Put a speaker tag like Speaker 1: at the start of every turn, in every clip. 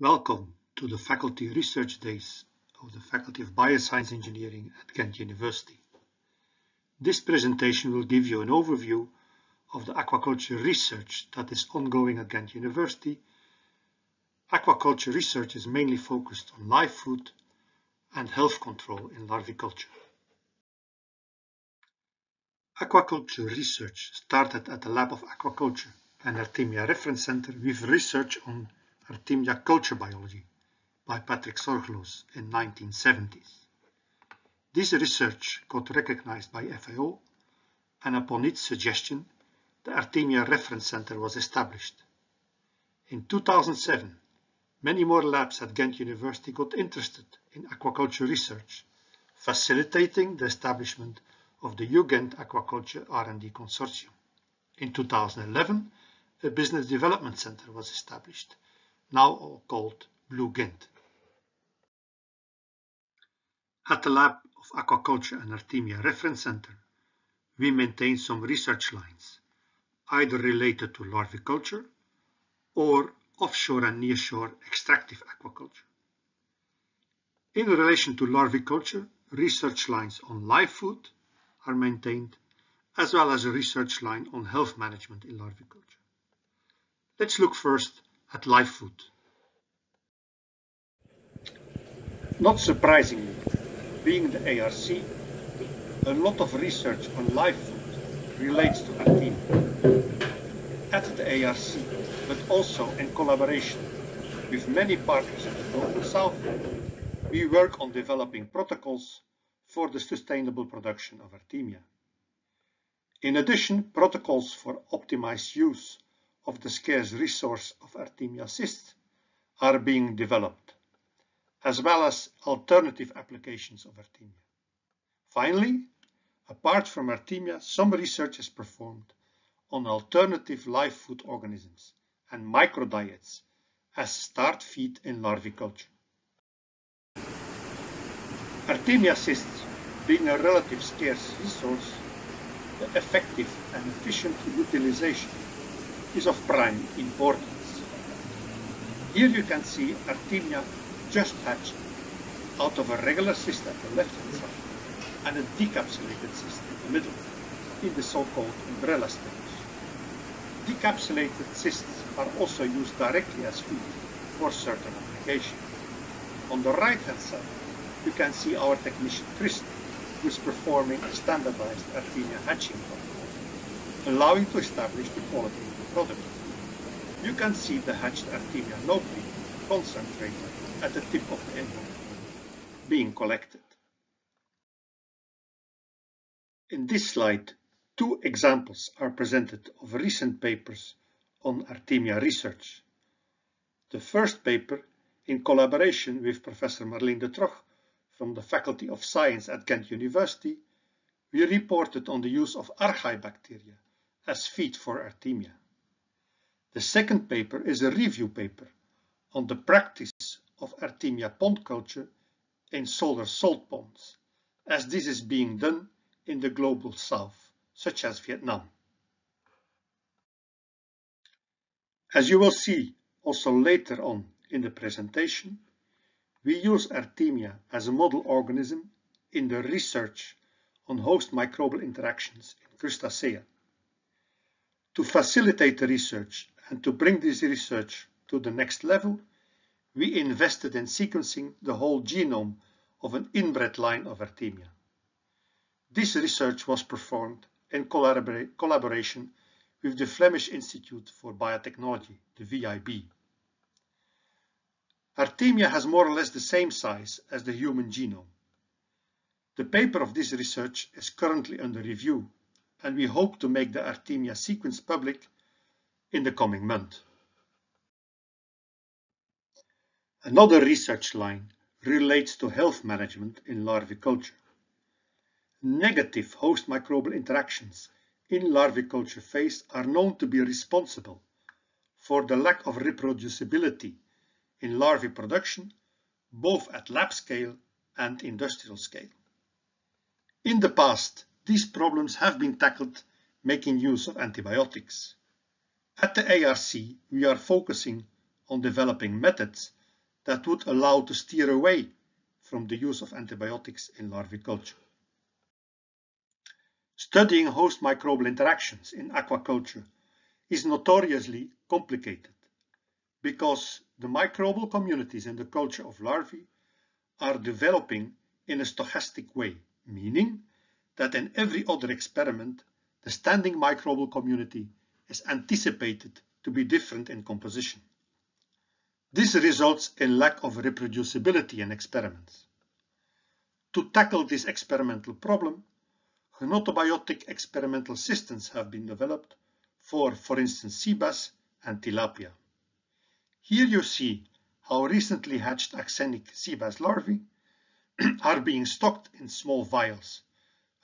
Speaker 1: Welcome to the Faculty Research Days of the Faculty of Bioscience Engineering at Ghent University. This presentation will give you an overview of the aquaculture research that is ongoing at Ghent University. Aquaculture research is mainly focused on live food and health control in larviculture. Aquaculture research started at the Lab of Aquaculture and Artemia Reference Center with research on Artemia culture biology by Patrick Sorgeloos in 1970s. This research got recognized by FAO and upon its suggestion, the Artemia Reference Center was established. In 2007, many more labs at Ghent University got interested in aquaculture research, facilitating the establishment of the UGent Aquaculture R&D Consortium. In 2011, a Business Development Center was established now called Blue Ghent. At the Lab of Aquaculture and Artemia Reference Center, we maintain some research lines, either related to larviculture or offshore and nearshore extractive aquaculture. In relation to larviculture, research lines on live food are maintained, as well as a research line on health management in larviculture. Let's look first at live food. Not surprisingly, being the ARC, a lot of research on live food relates to Artemia. At the ARC, but also in collaboration with many partners in the Global South, we work on developing protocols for the sustainable production of Artemia. In addition, protocols for optimized use of the scarce resource of Artemia cysts are being developed, as well as alternative applications of Artemia. Finally, apart from Artemia, some research is performed on alternative live food organisms and microdiets as start feed in larviculture. Artemia cysts being a relative scarce resource, the effective and efficient utilization is of prime importance. Here you can see Artemia just hatched out of a regular cyst at the left hand side and a decapsulated cyst in the middle in the so-called umbrella stage. Decapsulated cysts are also used directly as feed for certain applications. On the right hand side you can see our technician Chris who is performing a standardized Artemia hatching protocol, allowing to establish the quality product. You can see the hatched Artemia locally concentrated at the tip of the input being collected. In this slide, two examples are presented of recent papers on Artemia research. The first paper, in collaboration with Professor Marleen De Troch from the Faculty of Science at Ghent University, we reported on the use of archaebacteria as feed for Artemia. The second paper is a review paper on the practice of Artemia pond culture in solar salt ponds, as this is being done in the global south, such as Vietnam. As you will see also later on in the presentation, we use Artemia as a model organism in the research on host microbial interactions in crustacea. To facilitate the research and to bring this research to the next level, we invested in sequencing the whole genome of an inbred line of Artemia. This research was performed in collabora collaboration with the Flemish Institute for Biotechnology, the VIB. Artemia has more or less the same size as the human genome. The paper of this research is currently under review and we hope to make the Artemia sequence public in the coming month. Another research line relates to health management in larviculture. Negative host microbial interactions in larviculture phase are known to be responsible for the lack of reproducibility in larvae production, both at lab scale and industrial scale. In the past, these problems have been tackled making use of antibiotics. At the ARC, we are focusing on developing methods that would allow to steer away from the use of antibiotics in larvae culture. Studying host microbial interactions in aquaculture is notoriously complicated because the microbial communities in the culture of larvae are developing in a stochastic way, meaning that in every other experiment, the standing microbial community is anticipated to be different in composition. This results in lack of reproducibility in experiments. To tackle this experimental problem, gnotobiotic experimental systems have been developed for, for instance, sea bass and tilapia. Here you see how recently hatched axenic sea bass larvae are being stocked in small vials,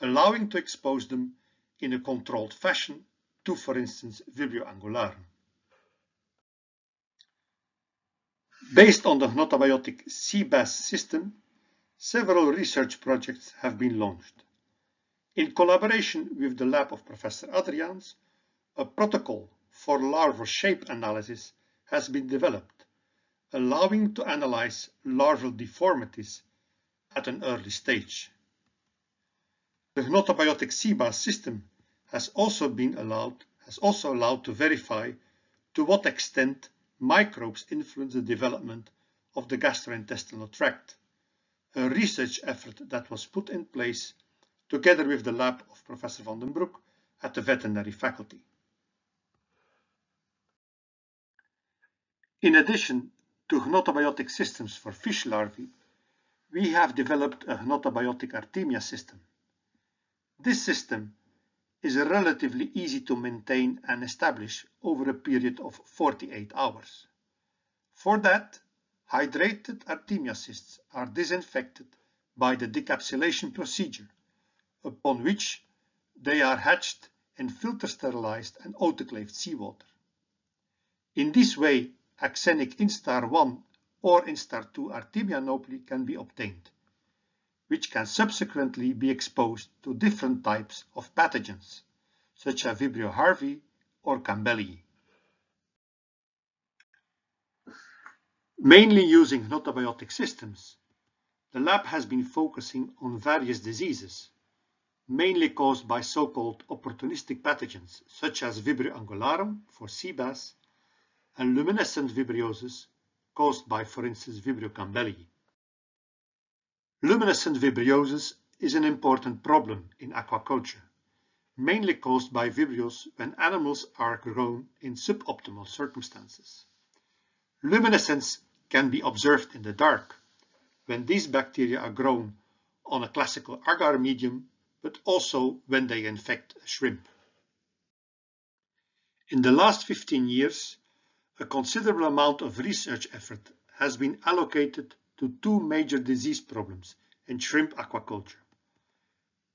Speaker 1: allowing to expose them in a controlled fashion to, for instance, Vibrio anguillarum. Based on the gnotobiotic bass system, several research projects have been launched. In collaboration with the lab of Professor Adriaens, a protocol for larval shape analysis has been developed, allowing to analyze larval deformities at an early stage. The gnotobiotic bass system has also been allowed has also allowed to verify to what extent microbes influence the development of the gastrointestinal tract, a research effort that was put in place together with the lab of Professor van den Broeck at the veterinary faculty. In addition to gnotobiotic systems for fish larvae, we have developed a gnotobiotic artemia system. This system is relatively easy to maintain and establish over a period of 48 hours. For that, hydrated artemia cysts are disinfected by the decapsulation procedure upon which they are hatched in filter sterilized and autoclaved seawater. In this way, axenic instar 1 or instar 2 Artemia nauplii can be obtained, which can subsequently be exposed to different types of pathogens, such as Vibrio harveyi or Campbellii. Mainly using gnotobiotic systems, the lab has been focusing on various diseases, mainly caused by so-called opportunistic pathogens such as Vibrio anguillarum for sea bass and luminescent vibriosis caused by, for instance, Vibrio campbellii. Luminescent vibriosis is an important problem in aquaculture, mainly caused by vibrios when animals are grown in suboptimal circumstances. Luminescence can be observed in the dark when these bacteria are grown on a classical agar medium but also when they infect a shrimp. In the last 15 years, a considerable amount of research effort has been allocated to two major disease problems in shrimp aquaculture,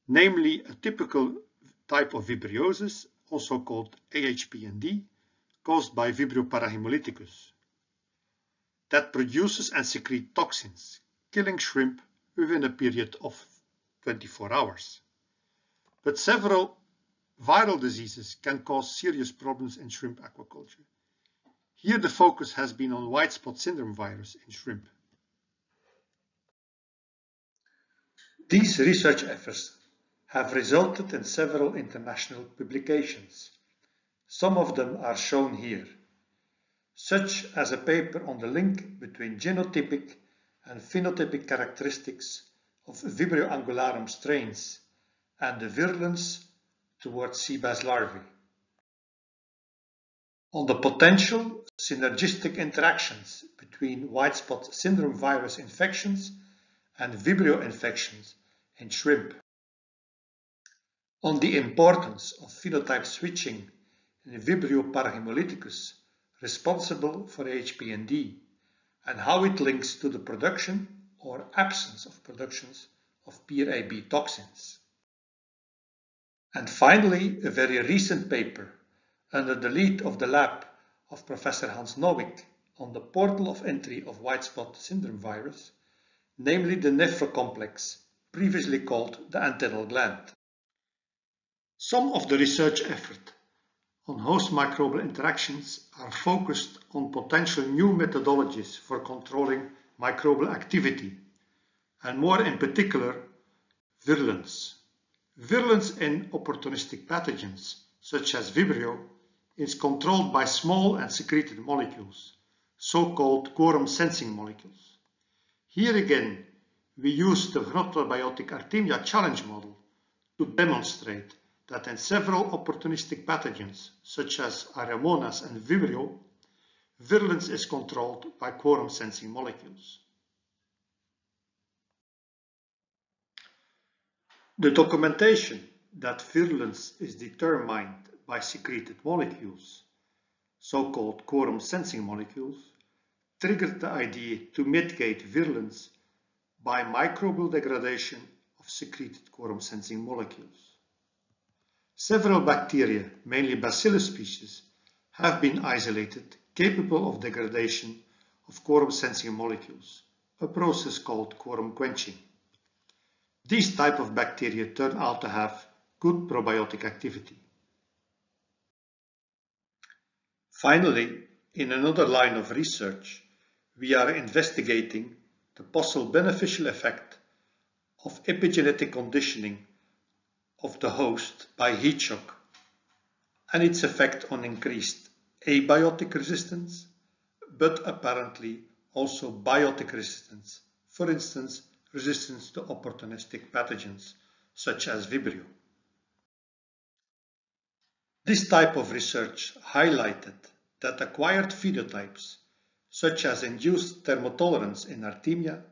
Speaker 1: namely a typical type of vibriosis, also called AHPND, caused by Vibrio parahaemolyticus, that produces and secretes toxins, killing shrimp within a period of 24 hours. But several viral diseases can cause serious problems in shrimp aquaculture. Here the focus has been on white spot syndrome virus in shrimp. These research efforts have resulted in several international publications. Some of them are shown here, such as a paper on the link between genotypic and phenotypic characteristics of Vibrio anguillarum strains and the virulence towards sea bass larvae. On the potential synergistic interactions between white spot syndrome virus infections and Vibrio infections in shrimp. On the importance of phenotype switching in Vibrio parahaemolyticus responsible for HPND and how it links to the production or absence of productions of PirAB toxins. And finally, a very recent paper under the lead of the lab of Professor Hans Nauwynck on the portal of entry of white spot syndrome virus, namely the nephrocomplex, previously called the antennal gland. Some of the research effort on host microbial interactions are focused on potential new methodologies for controlling microbial activity, and more in particular, virulence. Virulence in opportunistic pathogens, such as Vibrio, is controlled by small and secreted molecules, so-called quorum sensing molecules. Here again, we used the Gnotobiotic Artemia challenge model to demonstrate that in several opportunistic pathogens, such as Aeromonas and Vibrio, virulence is controlled by quorum sensing molecules. The documentation that virulence is determined by secreted molecules, so-called quorum sensing molecules, triggered the idea to mitigate virulence by microbial degradation of secreted quorum sensing molecules. Several bacteria, mainly bacillus species, have been isolated capable of degradation of quorum sensing molecules, a process called quorum quenching. These type of bacteria turn out to have good probiotic activity. Finally, in another line of research, we are investigating the possible beneficial effect of epigenetic conditioning of the host by heat shock and its effect on increased abiotic resistance, but apparently also biotic resistance, for instance, resistance to opportunistic pathogens such as Vibrio. This type of research highlighted that acquired phenotypes, such as induced thermotolerance in Artemia,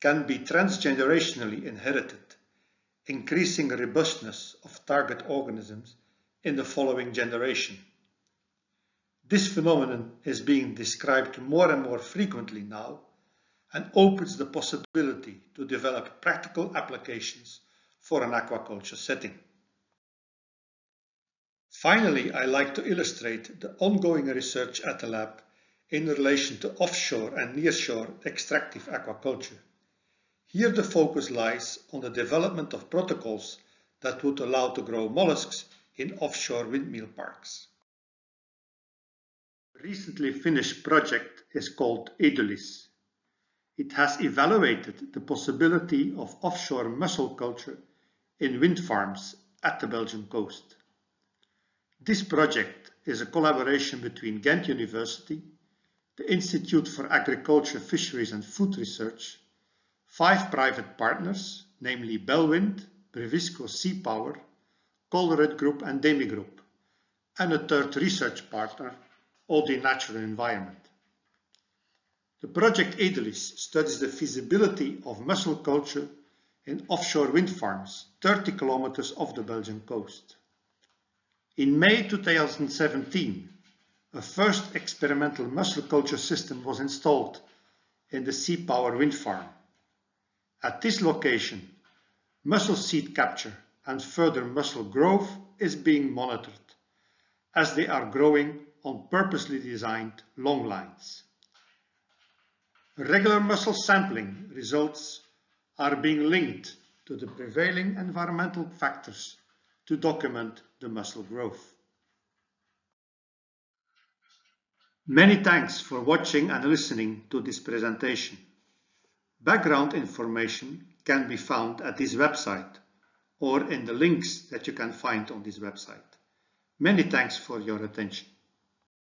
Speaker 1: can be transgenerationally inherited increasing robustness of target organisms in the following generation. This phenomenon is being described more and more frequently now and opens the possibility to develop practical applications for an aquaculture setting. Finally, I like to illustrate the ongoing research at the lab in relation to offshore and nearshore extractive aquaculture. Here the focus lies on the development of protocols that would allow to grow mollusks in offshore windmill parks. The recently finished project is called EDULIS. It has evaluated the possibility of offshore mussel culture in wind farms at the Belgian coast. This project is a collaboration between Ghent University, the Institute for Agriculture, Fisheries and Food Research, five private partners, namely Belwind, Brevisco C-Power, Colruyt Group and DEME Group, and a third research partner, OD Natural Environment. The project EDULIS studies the feasibility of mussel culture in offshore wind farms 30 kilometers off the Belgian coast. In May 2017, a first experimental mussel culture system was installed in the C-Power wind farm at this location, mussel seed capture and further mussel growth is being monitored as they are growing on purposely designed long lines. Regular mussel sampling results are being linked to the prevailing environmental factors to document the mussel growth. Many thanks for watching and listening to this presentation. Background information can be found at this website or in the links that you can find on this website. Many thanks for your attention.